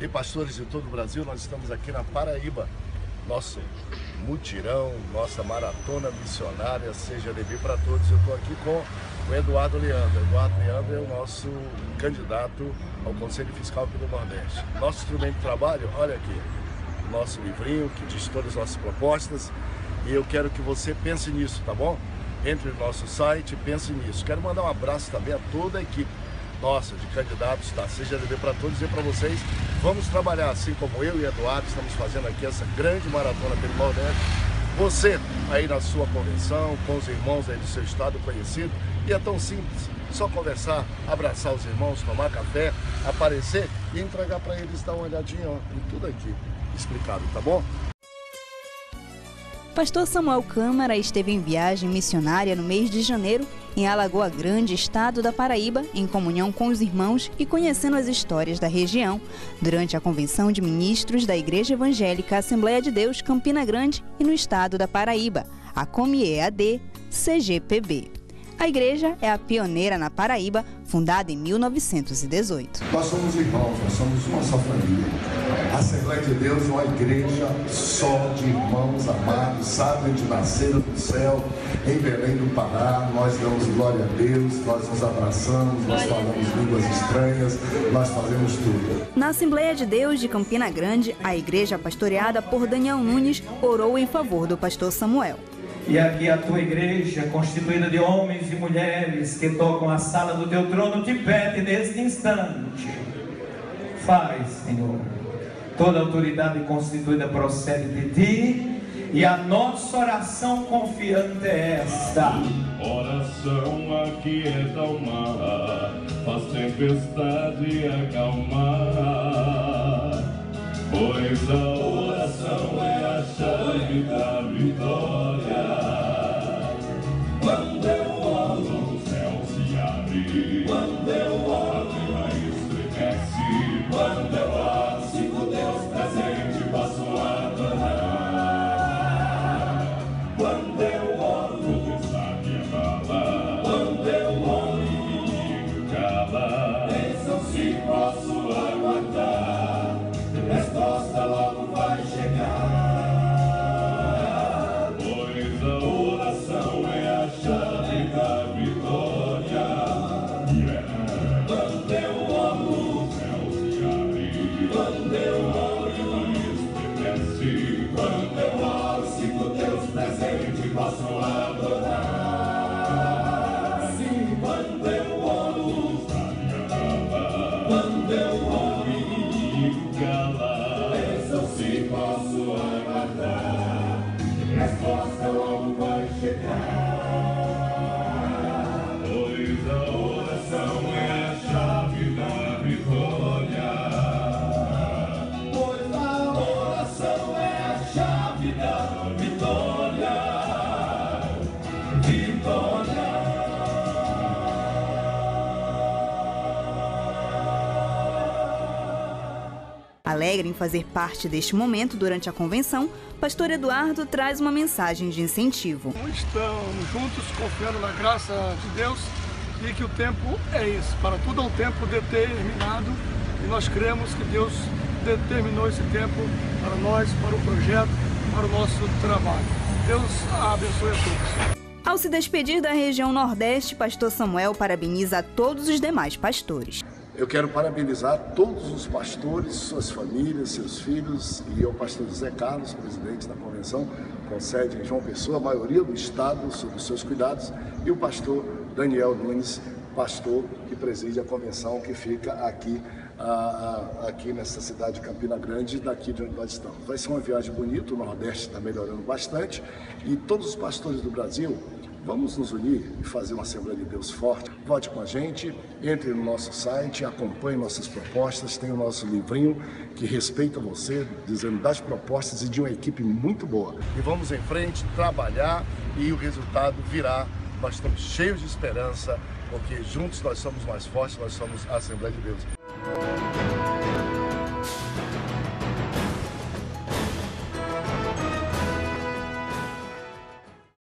e pastores de todo o Brasil, nós estamos aqui na Paraíba. Nosso mutirão, nossa maratona missionária, seja Levi para todos. Eu estou aqui com o Eduardo Leandro. Eduardo Leandro é o nosso candidato ao Conselho Fiscal pelo Nordeste. Nosso instrumento de trabalho, olha aqui, nosso livrinho que diz todas as nossas propostas e eu quero que você pense nisso, tá bom? Entre no nosso site, pense nisso. Quero mandar um abraço também a toda a equipe nossa, de candidatos da CGDB para todos, dizer para vocês, vamos trabalhar assim como eu e Eduardo estamos fazendo aqui essa grande maratona pelo Nordeste. Você aí na sua convenção, com os irmãos aí do seu estado conhecido, e é tão simples, só conversar, abraçar os irmãos, tomar café, aparecer e entregar para eles dar uma olhadinha ó, em tudo aqui explicado, tá bom? Pastor Samuel Câmara esteve em viagem missionária no mês de janeiro em Alagoa Grande, estado da Paraíba, em comunhão com os irmãos e conhecendo as histórias da região, durante a convenção de ministros da Igreja Evangélica Assembleia de Deus Campina Grande e no estado da Paraíba, a COMIEAD CGPB. A igreja é a pioneira na Paraíba, fundada em 1918. Nós somos irmãos, nós somos uma só família. A Assembleia de Deus é uma igreja só de irmãos amados, sabem de nasceram do céu, em Belém do Pará. Nós damos glória a Deus, nós nos abraçamos, nós falamos línguas estranhas, nós fazemos tudo. Na Assembleia de Deus de Campina Grande, a igreja pastoreada por Daniel Nunes orou em favor do pastor Samuel. E aqui a tua igreja, constituída de homens e mulheres que tocam a sala do teu trono, te pede neste instante. Faz, Senhor. Toda autoridade constituída procede de ti, e a nossa oração confiante é esta. Oração aquieta o mar, faz tempestade acalmar. Pois a Yeah. Alegre em fazer parte deste momento durante a convenção, Pastor Eduardo traz uma mensagem de incentivo. Estamos juntos confiando na graça de Deus e que o tempo é esse. Para tudo há um tempo determinado e nós cremos que Deus determinou esse tempo para nós, para o projeto, para o nosso trabalho. Deus abençoe a todos. Ao se despedir da região Nordeste, Pastor Samuel parabeniza a todos os demais pastores. Eu quero parabenizar todos os pastores, suas famílias, seus filhos e o pastor José Carlos, presidente da convenção, com sede em João Pessoa, a maioria do estado, sob os seus cuidados, e o pastor Daniel Nunes, pastor que preside a convenção que fica aqui, ah, ah, aqui nessa cidade de Campina Grande, daqui de onde nós estamos. Vai ser uma viagem bonita, o Nordeste está melhorando bastante e todos os pastores do Brasil Vamos nos unir e fazer uma Assembleia de Deus forte. Vote com a gente, entre no nosso site, acompanhe nossas propostas, tem o nosso livrinho que respeita você, dizendo das propostas e de uma equipe muito boa. E vamos em frente, trabalhar e o resultado virá. Nós estamos cheios de esperança, porque juntos nós somos mais fortes, nós somos a Assembleia de Deus.